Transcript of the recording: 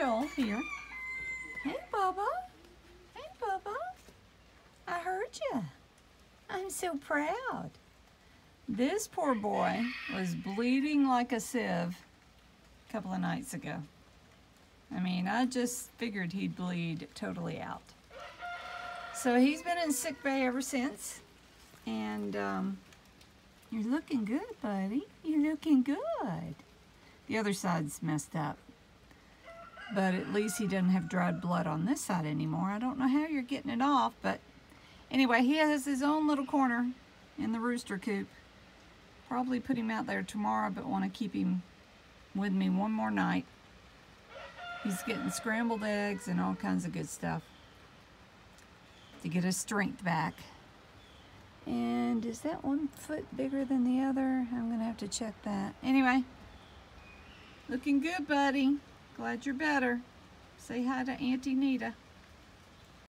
doll here. Hey, Bubba. Hey, Bubba. I heard you. I'm so proud. This poor boy was bleeding like a sieve a couple of nights ago. I mean, I just figured he'd bleed totally out. So he's been in sick bay ever since. And um, you're looking good, buddy. You're looking good. The other side's messed up. But at least he doesn't have dried blood on this side anymore. I don't know how you're getting it off, but anyway, he has his own little corner in the rooster coop. Probably put him out there tomorrow, but want to keep him with me one more night. He's getting scrambled eggs and all kinds of good stuff to get his strength back. And is that one foot bigger than the other? I'm going to have to check that. Anyway, looking good, buddy. Glad you're better. Say hi to Auntie Nita.